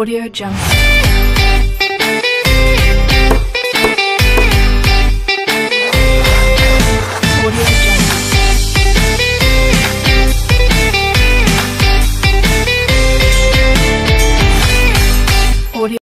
Audio Jungle.